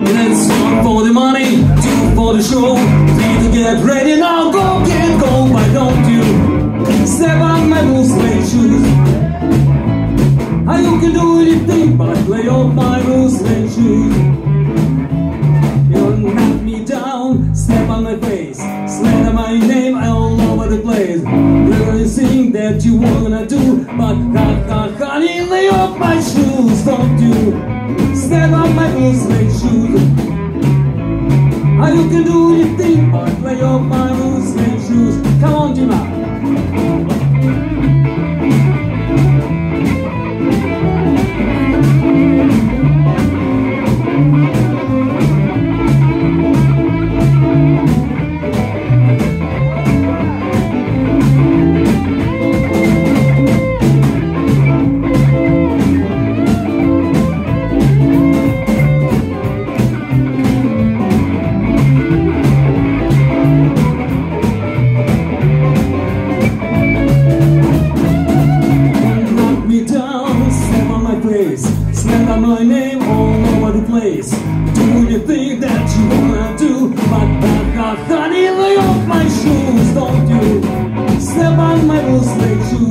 Let's one for the money, two for the show. Three to get ready now, go get go. Why don't you step on my blue suede shoes? I you can do anything but play off my blue suede shoes. Lay off my shoes, don't you step on my blue suede shoes. Ah, you can do anything but play off my blue suede shoes. Come face Smear my name all over the place. Do you think that you wanna do? But that, got honey lay off my shoes Don't you? Step on my rules, they too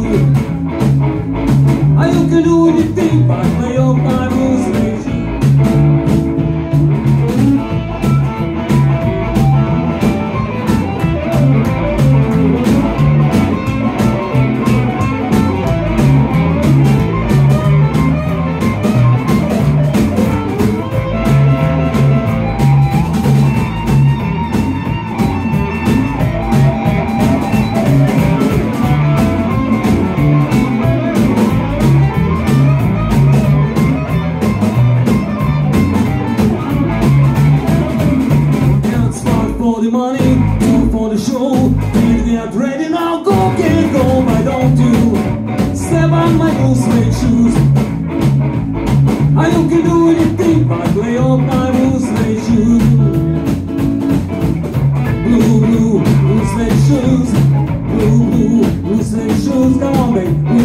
I can do anything but play. for the money, go for the show. If they are ready now, go get go, why don't you Step on my old suede shoes. I don't can do anything but lay off my old suede shoes. Blue, blue, blue suede shoes. Blue, blue, blue shoes, come on baby.